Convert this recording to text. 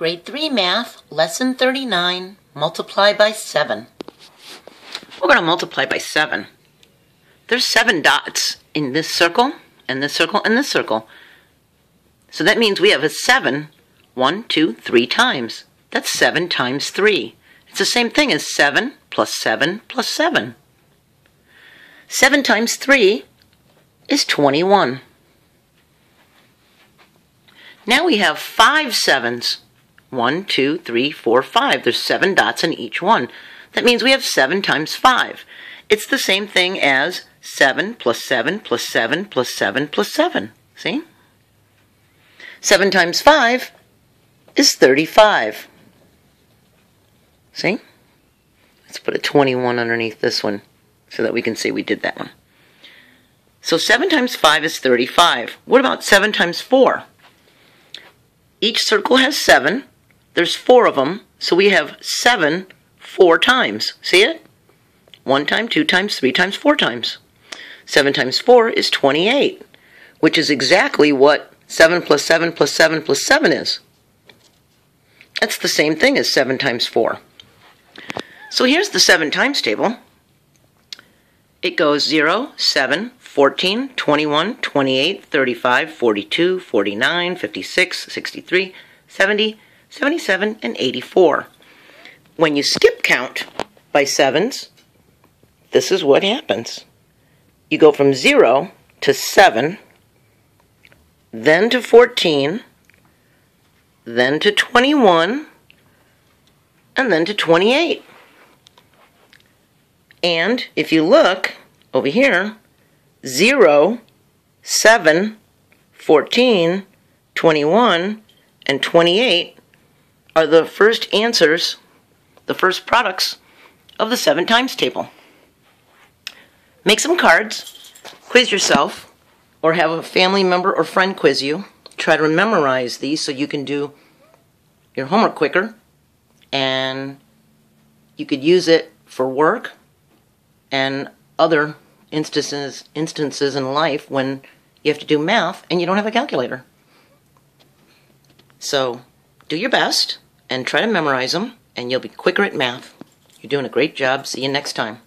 Grade 3 Math, Lesson 39, multiply by 7. We're going to multiply by 7. There's 7 dots in this circle, and this circle, and this circle. So that means we have a 7, 1, 2, 3 times. That's 7 times 3. It's the same thing as 7 plus 7 plus 7. 7 times 3 is 21. Now we have five sevens. One, two, three, four, five. There's seven dots in each one. That means we have seven times five. It's the same thing as seven plus seven plus seven plus seven plus seven. See? Seven times five is 35. See? Let's put a 21 underneath this one so that we can see we did that one. So 7 times 5 is 35. What about 7 times 4? Each circle has 7. There's 4 of them, so we have 7 four times. See it? 1 time, 2 times, 3 times, 4 times. 7 times 4 is 28, which is exactly what 7 plus 7 plus 7 plus 7 is. That's the same thing as 7 times 4. So here's the 7 times table. It goes 0, 7, 14, 21, 28, 35, 42, 49, 56, 63, 70, 77, and 84. When you skip count by sevens, this is what happens. You go from 0 to 7, then to 14, then to 21, and then to 28. And if you look over here, 0, 7, 14, 21, and 28 are the first answers, the first products of the 7 times table. Make some cards, quiz yourself, or have a family member or friend quiz you. Try to memorize these so you can do your homework quicker and you could use it for work and other instances instances in life when you have to do math and you don't have a calculator. So, do your best and try to memorize them and you'll be quicker at math. You're doing a great job. See you next time.